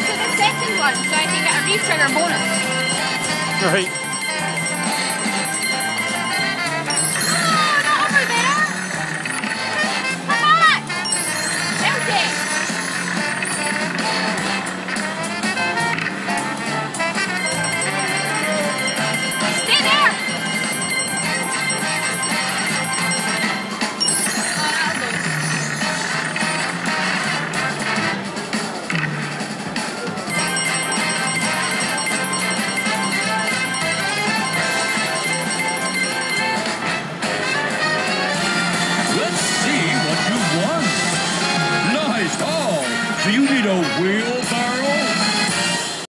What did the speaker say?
to the second one so I can get a re-trigger bonus. Right. A wheel